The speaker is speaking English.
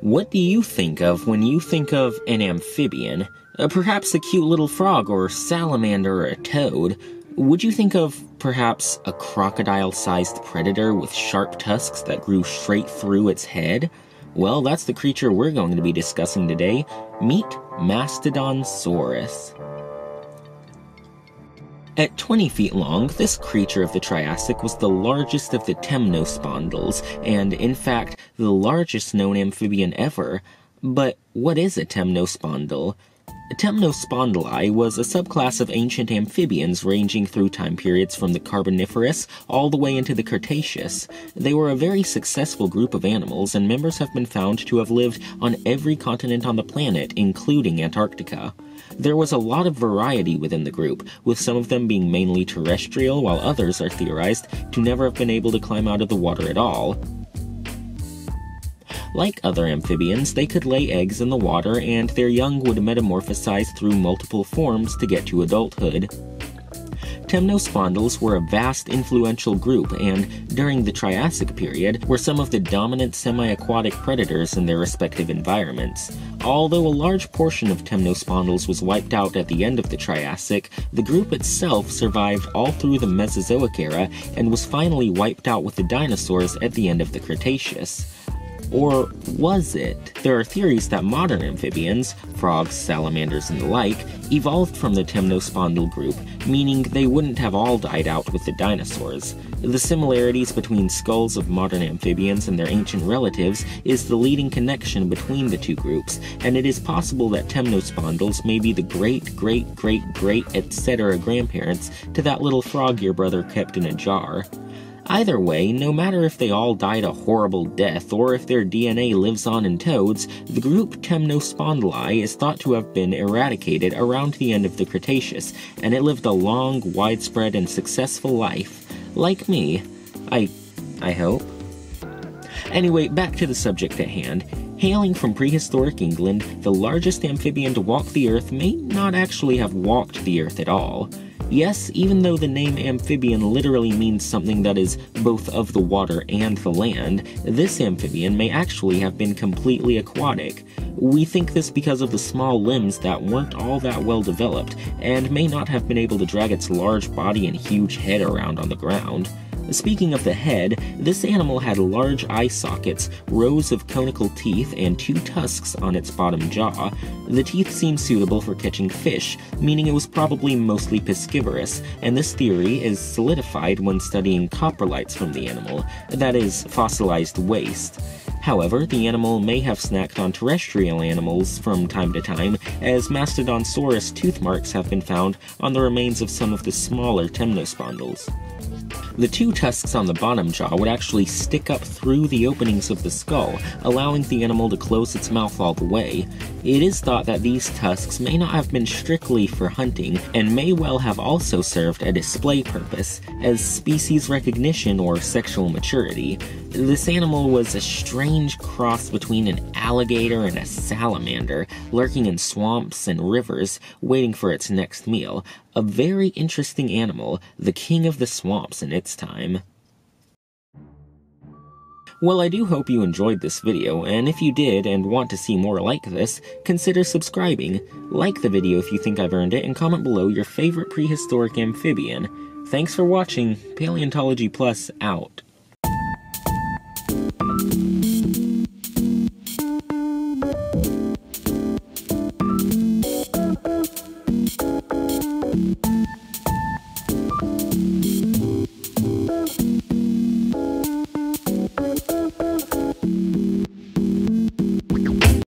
What do you think of when you think of an amphibian? Uh, perhaps a cute little frog or salamander or a toad? Would you think of perhaps a crocodile sized predator with sharp tusks that grew straight through its head? Well, that's the creature we're going to be discussing today. Meet Mastodonsaurus. At 20 feet long, this creature of the Triassic was the largest of the temnospondyls, and in fact, the largest known amphibian ever. But what is a temnospondyl? Temnospondyli was a subclass of ancient amphibians ranging through time periods from the Carboniferous all the way into the Cretaceous. They were a very successful group of animals, and members have been found to have lived on every continent on the planet, including Antarctica. There was a lot of variety within the group, with some of them being mainly terrestrial, while others are theorized to never have been able to climb out of the water at all. Like other amphibians, they could lay eggs in the water, and their young would metamorphosize through multiple forms to get to adulthood. Temnospondyls were a vast influential group and, during the Triassic period, were some of the dominant semi-aquatic predators in their respective environments. Although a large portion of Temnospondyls was wiped out at the end of the Triassic, the group itself survived all through the Mesozoic era and was finally wiped out with the dinosaurs at the end of the Cretaceous. Or was it? There are theories that modern amphibians, frogs, salamanders, and the like, evolved from the temnospondyl group, meaning they wouldn't have all died out with the dinosaurs. The similarities between skulls of modern amphibians and their ancient relatives is the leading connection between the two groups, and it is possible that temnospondyls may be the great, great, great, great, etc. grandparents to that little frog your brother kept in a jar. Either way, no matter if they all died a horrible death or if their DNA lives on in toads, the group Temnospondyli is thought to have been eradicated around the end of the Cretaceous, and it lived a long, widespread, and successful life. Like me. I. I hope. Anyway, back to the subject at hand. Hailing from prehistoric England, the largest amphibian to walk the Earth may not actually have walked the Earth at all. Yes, even though the name amphibian literally means something that is both of the water and the land, this amphibian may actually have been completely aquatic. We think this because of the small limbs that weren't all that well developed, and may not have been able to drag its large body and huge head around on the ground. Speaking of the head, this animal had large eye sockets, rows of conical teeth, and two tusks on its bottom jaw. The teeth seem suitable for catching fish, meaning it was probably mostly piscivorous, and this theory is solidified when studying coprolites from the animal, that is, fossilized waste. However, the animal may have snacked on terrestrial animals from time to time, as Mastodonsaurus tooth marks have been found on the remains of some of the smaller temnospondyls. The two tusks on the bottom jaw would actually stick up through the openings of the skull, allowing the animal to close its mouth all the way. It is thought that these tusks may not have been strictly for hunting, and may well have also served a display purpose, as species recognition or sexual maturity. This animal was a strange cross between an alligator and a salamander, lurking in swamps and rivers, waiting for its next meal. A very interesting animal, the king of the swamps in its time. Well, I do hope you enjoyed this video, and if you did and want to see more like this, consider subscribing. Like the video if you think I've earned it, and comment below your favorite prehistoric amphibian. Thanks for watching, Paleontology Plus out.